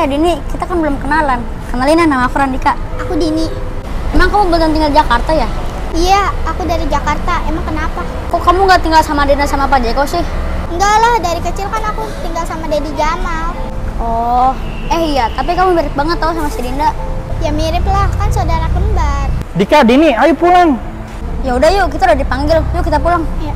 Eh Dini, kita kan belum kenalan. Kenalin ya nama aku Randika. Aku Dini. Emang kamu bukan tinggal di Jakarta ya? Iya, aku dari Jakarta. Emang kenapa? Kok kamu nggak tinggal sama Dina sama Pak Jeko sih? Enggak lah, dari kecil kan aku tinggal sama Dedi Jamal. Oh, eh iya, tapi kamu mirip banget tau sama si Dinda. Ya mirip lah, kan saudara kembar. Dika, Dini, ayo pulang. Ya udah yuk, kita udah dipanggil. Yuk kita pulang. Iya.